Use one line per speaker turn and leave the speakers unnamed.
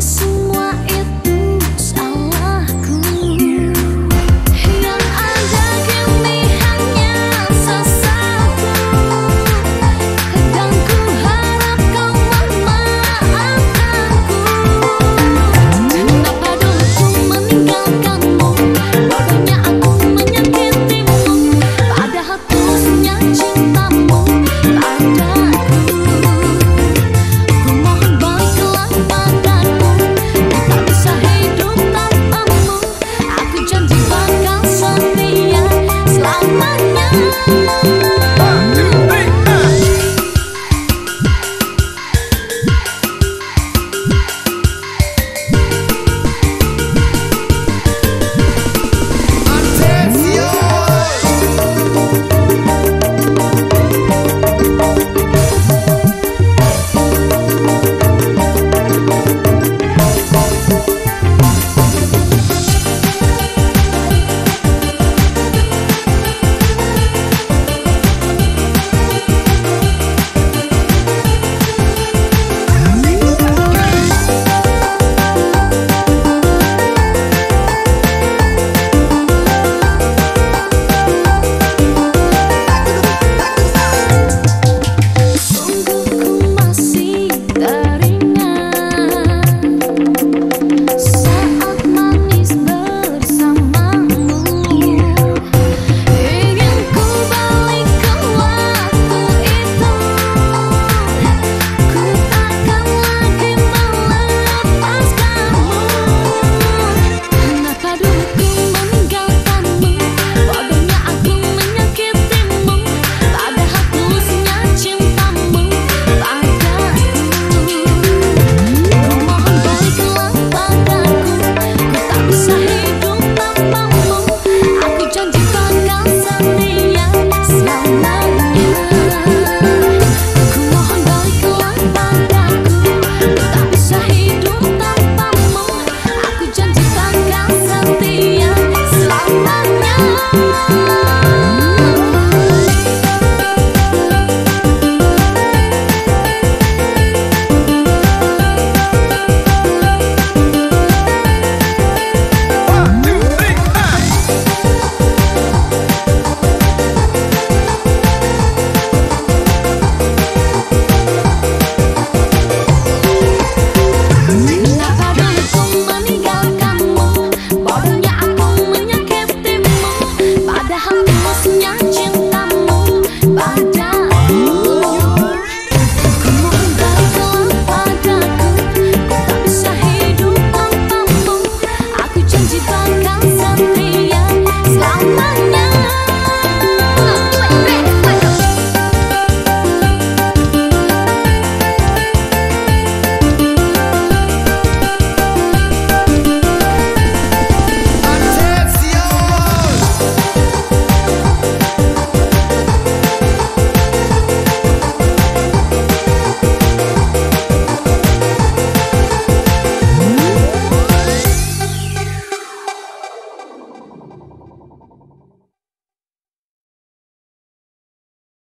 soon.